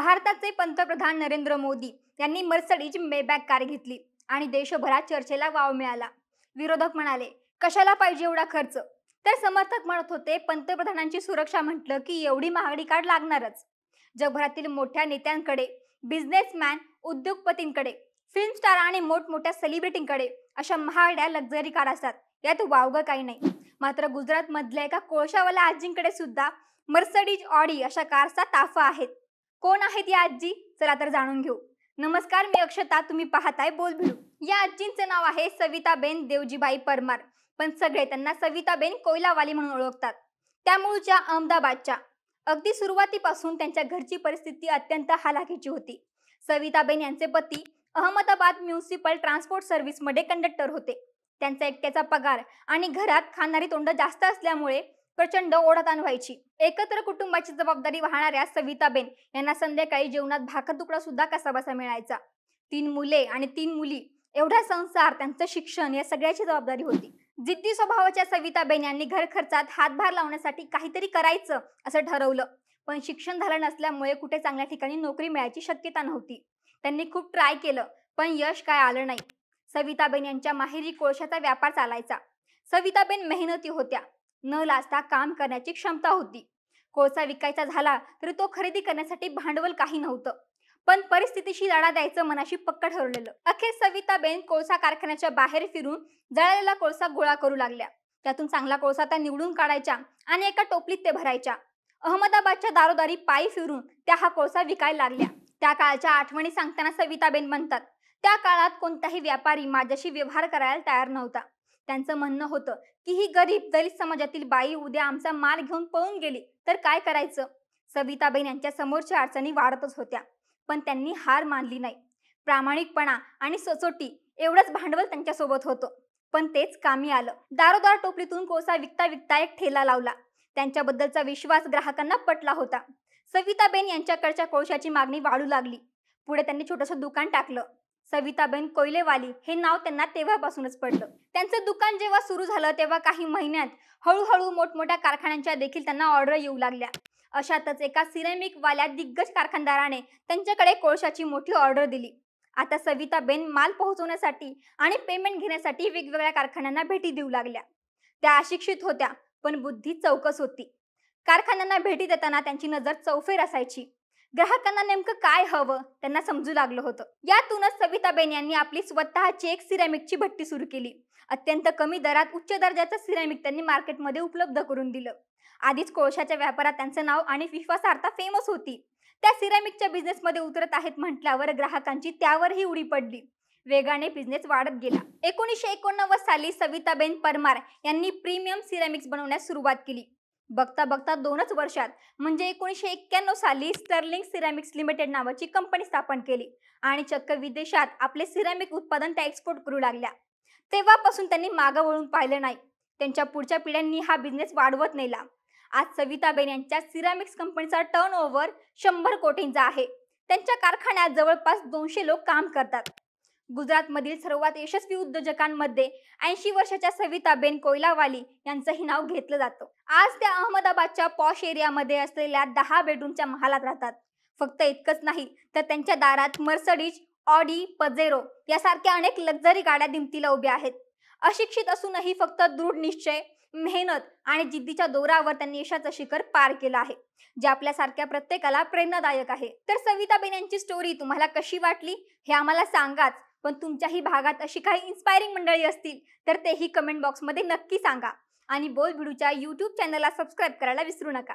भारताचे पंतप्रधान नरेंद्र मोदी यांनी मर्सडीज मेबॅक कार घेतली आणि देशभरात चर्चेला वाव मिळाला. विरोधक म्हणाले कशाला पाहिजे एवढा खर्च? तर समर्थक म्हणत होते पंतप्रधानांची सुरक्षा म्हटलं की एवढी महागडी कार लागणारच. जगभरातील मोठ्या नेत्यांकडे बिझनेसमॅन उद्योगपतींकडे फिल्म स्टार आणि मोठमोठ्या सेलिब्रिटींकडे अशा महागड्या लक्झरी कार असतात. यात वावगं काही नाही. मात्र गुजरात मधल्या एका कोळशावाला आजींकडे सुद्धा मर्सडीज ऑडी अशा कारचा ताफा आहेत. कोण आहेत या आजी? चला तर जाणून घेऊ. नमस्कार मी अक्षता. तुम्ही पाहताय बोल भिडू. या आजींचं नाव आहे सविताबेन देवजीबाई परमार. पण सगळे त्यांना सविताबेन कोयलावाली म्हणून ओळखतात. त्या मूळच्या अहमदाबादच्या. अगदी सुरुवातीपासून त्यांच्या घरची परिस्थिती अत्यंत हालाखीची होती. सविताबेन यांचे पती अहमदाबाद म्युन्सिपल ट्रान्सपोर्ट सर्व्हिसमध्ये कंडक्टर होते. त्यांचा एकट्याचा पगार आणि घरात खाणारी तोंड जास्त असल्यामुळे प्रचंड ओढाताण व्हायची. एकत्र कुटुंबाची जबाबदारी वाहणाऱ्या सविताबेन यांना संध्याकाळी जेवणात भाकर तुकडा सुद्धा कसाबसा मिळायचा. तीन मुले आणि तीन मुली एवढा संसार त्यांचं शिक्षण या सगळ्याची जबाबदारी होती. जिद्दी स्वभावाच्या सविताबेन यांनी घर खर्चात हातभार लावण्यासाठी काहीतरी करायचं असं ठरवलं. पण शिक्षण झालं नसल्यामुळे कुठे चांगल्या ठिकाणी नोकरी मिळायची शक्यता नव्हती. त्यांनी खूप ट्राय केलं पण यश काय आलं नाही. सविताबेन यांच्या माहेरी कोळशाचा व्यापार चालायचा. सविताबेन मेहनती होत्या. न लाजता काम करण्याची क्षमता होती. कोळसा विकायचा झाला तरी तो खरेदी करण्यासाठी भांडवल काही नव्हतं. पण परिस्थितीशी लढा द्यायचं मनाशी पक्क ठरवलेलं अखेर सविताबेन कोळसा कारखान्याच्या बाहेर फिरून जळालेला कोळसा गोळा करू लागल्या. त्यातून चांगला कोळसा त्या निवडून काढायच्या आणि एका टोपलीत ते भरायच्या. अहमदाबादच्या दारोदारी पायी फिरून त्या हा कोळसा विकायला लागल्या. त्या काळच्या आठवणी सांगताना सविताबेन म्हणतात त्या काळात कोणताही व्यापारी माझ्याशी व्यवहार करायला तयार नव्हता. त्यांचं म्हणणं होतं की ही गरीब दलित समाजातील बाई उद्या आमचा माल घेऊन पळून गेली तर काय करायचं? सविताबेन यांच्या समोरच्या अडचणी वाढतच होत्या पण त्यांनी हार मानली नाही. प्रामाणिकपणा आणि सचोटी एवढंच भांडवल त्यांच्यासोबत होतं. पण तेच कामी आलं. दारोदार टोपलीतून कोळसा विकता विकता एक ठेला लावला. त्यांच्याबद्दलचा विश्वास ग्राहकांना पटला होता. सविताबेन यांच्याकडच्या कोळशाची मागणी वाढू लागली. पुढे त्यांनी छोटंसं दुकान टाकलं. सविताबेन कोयलेवाली हे नाव त्यांना तेव्हापासूनच पडलं. त्यांचं दुकान जेव्हा सुरू झालं तेव्हा काही महिन्यात हळूहळू मोठमोठ्या कारखान्यांच्या देखील त्यांना ऑर्डर येऊ लागल्या. अशातच एका सिरेमिक वाल्या दिग्गज कारखानदाराने त्यांच्याकडे कोळशाची मोठी ऑर्डर दिली. आता सविताबेन माल पोहोचवण्यासाठी आणि पेमेंट घेण्यासाठी वेगवेगळ्या कारखान्यांना भेटी देऊ लागल्या. त्या अशिक्षित होत्या पण बुद्धी चौकस होती. कारखान्यांना भेटी देताना त्यांची नजर चौफेर असायची. ग्राहकांना नेमकं काय हवं? त्यांना समजू लागलं होतं. यातूनच सविताबेन यांनी आपली स्वतःची एक सिरॅमिकची भट्टी सुरू केली. अत्यंत कमी दरात उच्च दर्जाचं सिरॅमिक त्यांनी मार्केटमध्ये उपलब्ध करून दिलं. आधीच कोळशाच्या व्यापारात त्यांचं नाव आणि विश्वासार्हता फेमस होती. त्या सिरॅमिकच्या बिझनेसमध्ये उतरत आहेत म्हटल्यावर ग्राहकांची त्यावरही उडी पडली. वेगाने बिझनेस वाढत गेला. एकोणीसशे एकोणनव्वद साली सविताबेन परमार यांनी प्रीमियम सिरॅमिक्स बनवण्यास सुरुवात केली. बघता बघता दोनच वर्षात म्हणजे एकोणीसशे एक्क्याण्णव साली स्टर्लिंग सिरॅमिक्स लिमिटेड नावाची कंपनी स्थापन केली आणि चक्क विदेशात आपले सिरॅमिक उत्पादन त्या एक्सपोर्ट करू लागल्या. तेव्हापासून त्यांनी मागं वळून पाहिलं नाही. त्यांच्या पुढच्या पिढ्यांनी हा बिझनेस वाढवत नेला. आज सविताबेन यांच्या सिरॅमिक्स कंपनीचा टर्न ओव्हर शंभर कोटींचा आहे. त्यांच्या कारखान्यात जवळपास दोनशे लोक काम करतात. गुजरातमधील सर्वात यशस्वी उद्योजकांमध्ये ऐंशी वर्षाच्या सविताबेन कोयलावाली यांचंही नाव घेतलं जातं. आज त्या अहमदाबादच्या पॉश एरियामध्ये असलेल्या दहा बेडरूमच्या महालात राहतात. फक्त इतकंच नाही तर त्यांच्या दारात मर्सडीज ऑडी पजेरो यासारख्या अनेक लक्झरी गाड्या दिमतीला उभ्या आहेत. अशिक्षित असूनही फक्त दृढ निश्चय मेहनत आणि जिद्दीच्या दोरावर त्यांनी यशाचं शिखर पार केलं आहे जे आपल्यासारख्या प्रत्येकाला प्रेरणादायक आहे. तर सविताबेन यांची स्टोरी तुम्हाला कशी वाटली हे आम्हाला सांगाच. पण तुमच्याही भागात अशी काही इन्स्पायरिंग मंडळी असतील तर तेही कमेंट बॉक्समध्ये नक्की सांगा. आणि बोल भिडूच्या यूट्यूब चॅनलला सबस्क्राईब करायला विसरू नका.